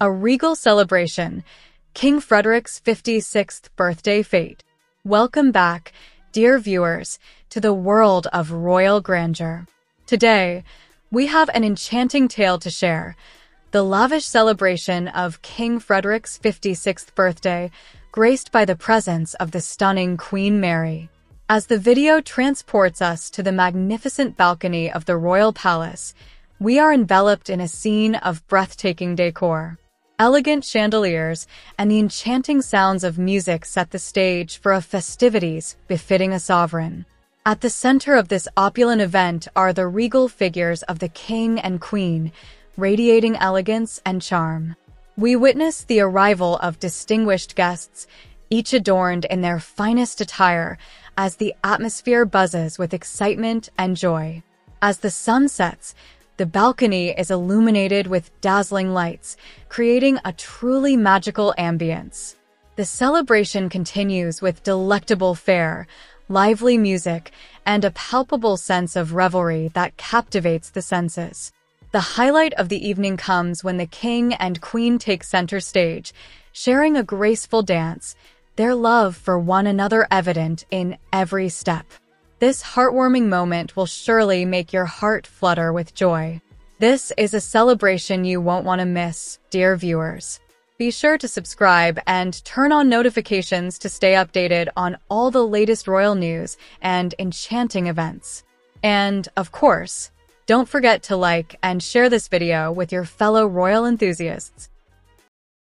a regal celebration, King Frederick's 56th birthday fete. Welcome back, dear viewers, to the world of royal grandeur. Today, we have an enchanting tale to share. The lavish celebration of King Frederick's 56th birthday, graced by the presence of the stunning Queen Mary. As the video transports us to the magnificent balcony of the royal palace, we are enveloped in a scene of breathtaking decor. Elegant chandeliers and the enchanting sounds of music set the stage for a festivities befitting a sovereign. At the center of this opulent event are the regal figures of the king and queen, radiating elegance and charm. We witness the arrival of distinguished guests, each adorned in their finest attire, as the atmosphere buzzes with excitement and joy. As the sun sets, the balcony is illuminated with dazzling lights, creating a truly magical ambience. The celebration continues with delectable fare, lively music, and a palpable sense of revelry that captivates the senses. The highlight of the evening comes when the king and queen take center stage, sharing a graceful dance, their love for one another evident in every step. This heartwarming moment will surely make your heart flutter with joy. This is a celebration you won't want to miss, dear viewers. Be sure to subscribe and turn on notifications to stay updated on all the latest royal news and enchanting events. And, of course, don't forget to like and share this video with your fellow royal enthusiasts.